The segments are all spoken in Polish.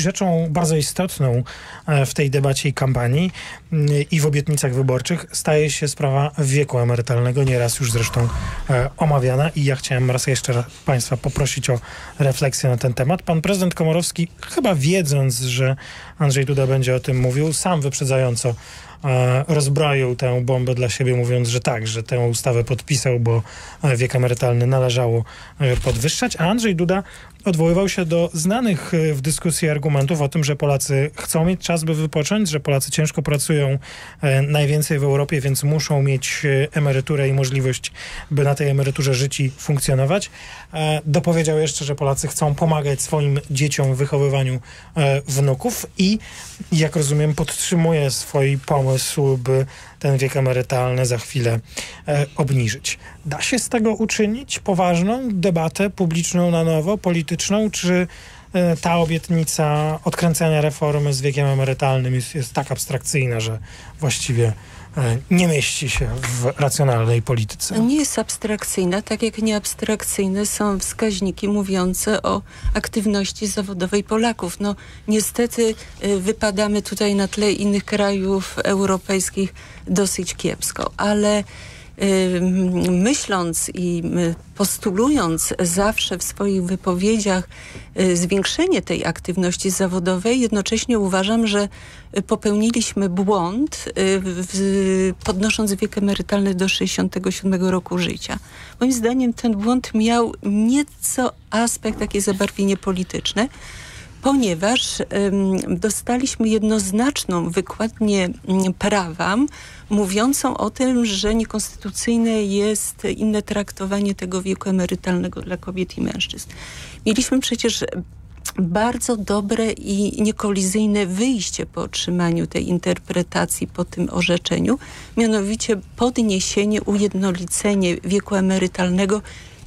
rzeczą bardzo istotną e, w tej debacie i kampanii mm, i w obietnicach wyborczych staje się sprawa wieku emerytalnego, nieraz już zresztą e, omawiana i ja chciałem raz jeszcze Państwa poprosić o refleksję na ten temat. Pan prezydent Komorowski, chyba wiedząc, że Andrzej Duda będzie o tym mówił, sam wyprzedzająco E, rozbroił tę bombę dla siebie, mówiąc, że tak, że tę ustawę podpisał, bo wiek emerytalny należało podwyższać, a Andrzej Duda odwoływał się do znanych w dyskusji argumentów o tym, że Polacy chcą mieć czas, by wypocząć, że Polacy ciężko pracują najwięcej w Europie, więc muszą mieć emeryturę i możliwość, by na tej emeryturze żyć i funkcjonować. Dopowiedział jeszcze, że Polacy chcą pomagać swoim dzieciom w wychowywaniu wnuków i, jak rozumiem, podtrzymuje swój pomysł by ten wiek emerytalny za chwilę e, obniżyć. Da się z tego uczynić poważną debatę publiczną na nowo, polityczną, czy e, ta obietnica odkręcenia reformy z wiekiem emerytalnym jest, jest tak abstrakcyjna, że właściwie E, nie mieści się w racjonalnej polityce. Nie jest abstrakcyjna, tak jak nieabstrakcyjne są wskaźniki mówiące o aktywności zawodowej Polaków. No niestety e, wypadamy tutaj na tle innych krajów europejskich dosyć kiepsko, ale myśląc i postulując zawsze w swoich wypowiedziach y, zwiększenie tej aktywności zawodowej, jednocześnie uważam, że popełniliśmy błąd y, podnosząc wiek emerytalny do 67 roku życia. Moim zdaniem ten błąd miał nieco aspekt, takie zabarwienie polityczne, ponieważ dostaliśmy jednoznaczną wykładnię mm, prawa mówiącą o tym, że niekonstytucyjne jest inne traktowanie tego wieku emerytalnego dla kobiet i mężczyzn. Mieliśmy przecież bardzo dobre i niekolizyjne wyjście po otrzymaniu tej interpretacji po tym orzeczeniu, mianowicie podniesienie, ujednolicenie wieku emerytalnego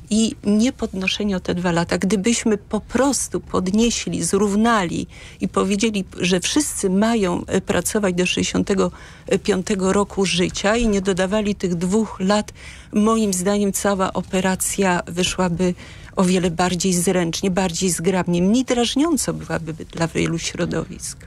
i nie podnoszenie o te dwa lata. Gdybyśmy po prostu podnieśli, zrównali i powiedzieli, że wszyscy mają e, pracować do 65 roku życia i nie dodawali tych dwóch lat, moim zdaniem cała operacja wyszłaby o wiele bardziej zręcznie, bardziej zgrabnie, mniej drażniąco byłaby dla wielu środowisk.